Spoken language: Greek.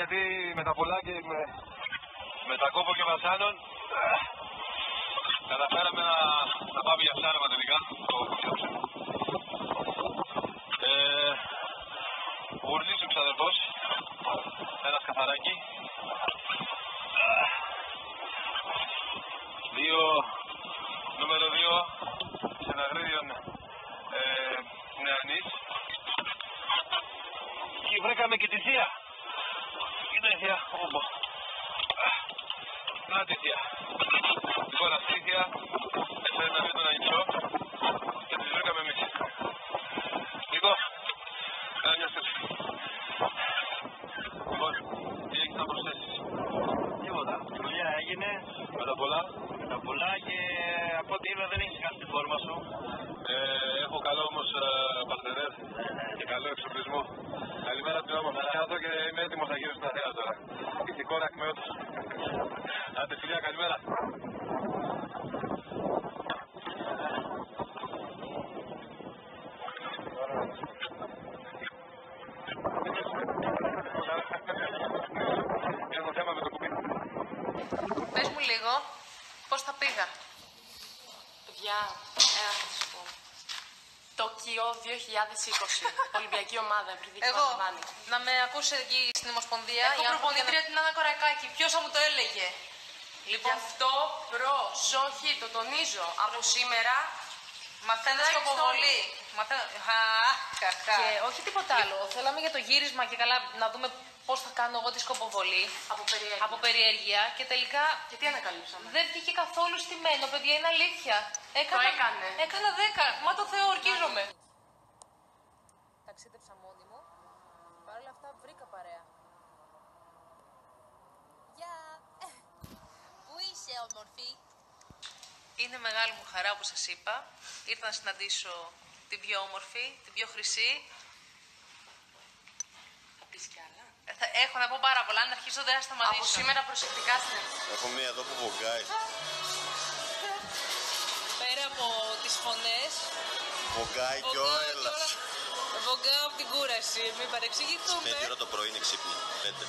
γιατί με τα πολλά και με, με τα κόπο και βασάνων ε, καταφέραμε να, να πάμε για ψάρεμα τελικά. Το κουτσιόψε. Ε, Γουρλής ο ξαδερφός. Ένας σκαφαράκι. Δύο, νούμερο δύο, Σεναγρίδιον ε, Νεανής. Και βρήκαμε και τη θεία. Κοίτα η θεία, όπου. Να τη θεία. Λοιπόν, αυτή η θεία έφερε να δει τον ανιψό και τη βρήκαμε εμείς. Νίκο, κάνε μια σκέψη. Λοιπόν, τι έχεις να προσθέσεις; Τίποτα. Η δουλειά έγινε Με τα πολλά. με τα πολλά και από ό,τι είδα δεν έχεις χάσει τη φόρμα σου. Ε, έχω καλό όμως ε, παρτενέρ και καλό εξοπλισμό. Καλημέρα στην όμορφη Σιάτο και είμαι έτοιμος να γύρω στην Αθήνα τώρα. Ηθικό ρακμέωτος. Άντε φιλιά, καλημέρα. Έχω θέμα με το κουμπί. Πες μου λίγο πώς θα πήγα; Παιδιά, ένα θα σας πω. Τοκίο 2020. Ολυμπιακή ομάδα, επειδή Εγώ, να με ακούσει εκεί στην Ομοσπονδία. Έχω οι άνθρωποι προπονητρία την Άννα Κορακάκη. Ποιος θα μου το έλεγε; Λοιπόν, Γι' αυτό προσοχή, το τονίζω. Από σήμερα Μαθαίνω Like σκοποβολή. Μαθαίνω. Χα, χα, χα. και όχι τίποτα άλλο. Θέλαμε για το γύρισμα και καλά να δούμε πώς θα κάνω εγώ τη σκοποβολή. Από περιέργεια. Από περιέργεια και τελικά Και τι ανακαλύψαμε; δεν βγήκε καθόλου στημένο, παιδιά, είναι αλήθεια. Έκανα, Το έκανε. Έκανα 10. Μα το Θεό, ορκίζομαι. Ταξίδεψα μόνη μου. Παρ' όλα αυτά βρήκα παρέα. Γεια! Πού είσαι, όμορφη; Είναι μεγάλη μου χαρά, όπως σας είπα. Ήρθα να συναντήσω την πιο όμορφη, την πιο χρυσή. Θα πεις κι άλλα. Ε, θα- Έχω να πω πάρα πολλά, αν αρχίσω δεν θα σταματήσω. Από σήμερα προσεκτικά στην Έχω μία εδώ που βογκάει. Πέρα από τις φωνές, Βογκάει και ο έλας. βογκάω από την κούραση. Μην παρεξηγηθούμε. Πέντε ώρα το πρωί είναι ξύπνη. Πέντε.